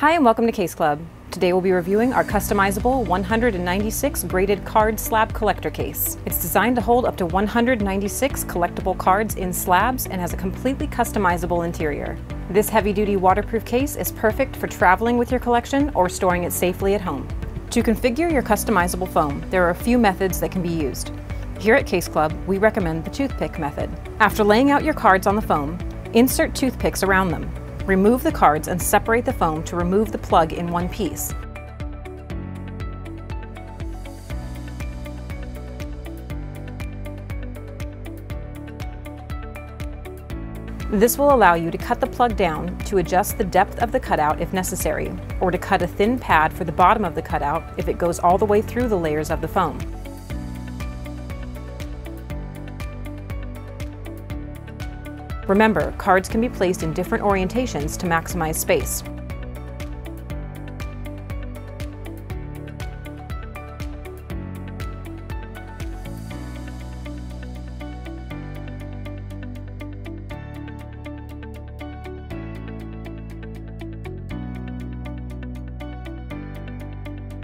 Hi and welcome to Case Club. Today we'll be reviewing our customizable 196 graded card slab collector case. It's designed to hold up to 196 collectible cards in slabs and has a completely customizable interior. This heavy-duty waterproof case is perfect for traveling with your collection or storing it safely at home. To configure your customizable foam, there are a few methods that can be used. Here at Case Club, we recommend the toothpick method. After laying out your cards on the foam, insert toothpicks around them. Remove the cards and separate the foam to remove the plug in one piece. This will allow you to cut the plug down to adjust the depth of the cutout if necessary, or to cut a thin pad for the bottom of the cutout if it goes all the way through the layers of the foam. Remember, cards can be placed in different orientations to maximize space.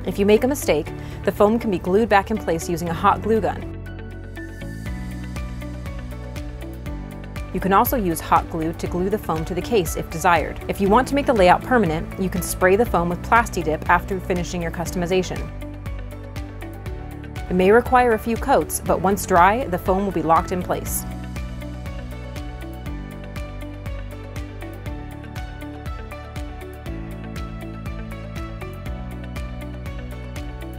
If you make a mistake, the foam can be glued back in place using a hot glue gun. You can also use hot glue to glue the foam to the case if desired. If you want to make the layout permanent, you can spray the foam with Plasti-Dip after finishing your customization. It may require a few coats, but once dry, the foam will be locked in place.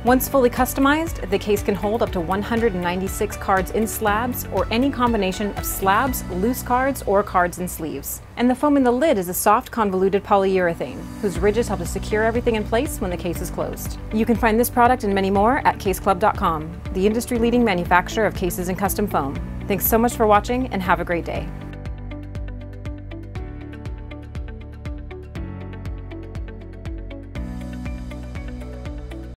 Once fully customized, the case can hold up to 196 cards in slabs or any combination of slabs, loose cards, or cards in sleeves. And the foam in the lid is a soft convoluted polyurethane, whose ridges help to secure everything in place when the case is closed. You can find this product and many more at caseclub.com, the industry-leading manufacturer of cases and custom foam. Thanks so much for watching and have a great day.